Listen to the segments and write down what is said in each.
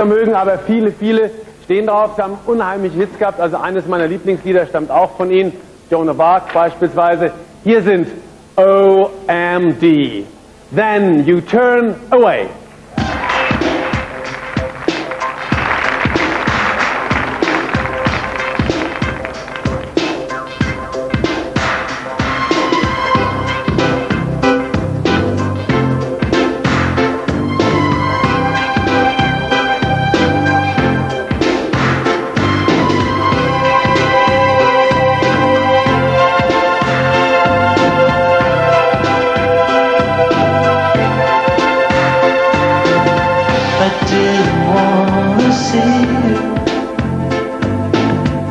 Vermögen, aber viele, viele stehen drauf. Sie haben unheimliche Hits gehabt. Also eines meiner Lieblingslieder stammt auch von ihnen. Joan of Arc beispielsweise. Hier sind OMD. Then you turn away.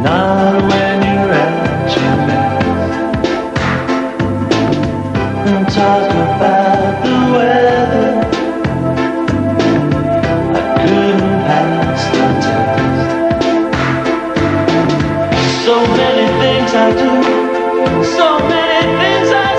Not when you're at your best. And talk about the weather. I couldn't pass the test. So many things I do. So many things I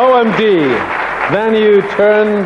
OMD. Then you turn